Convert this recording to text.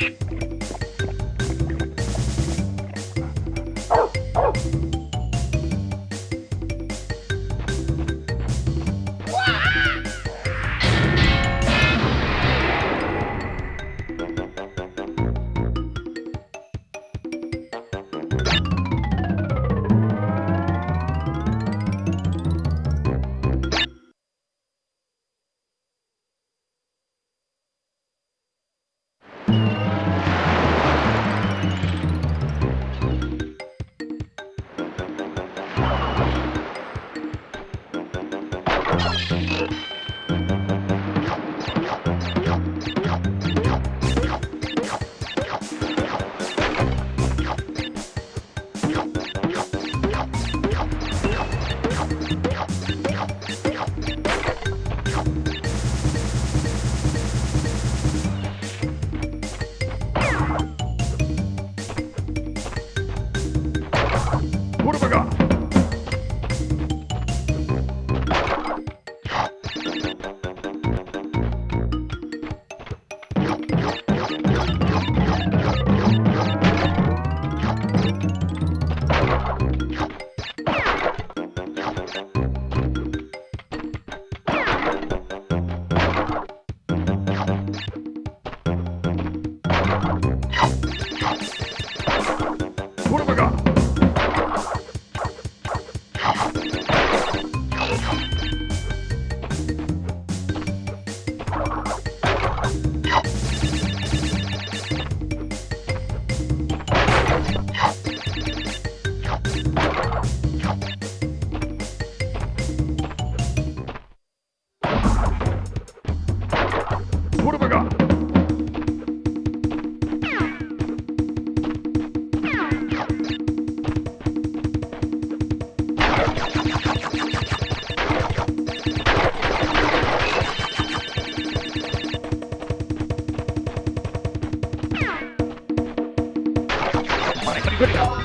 you What have I got? Good job.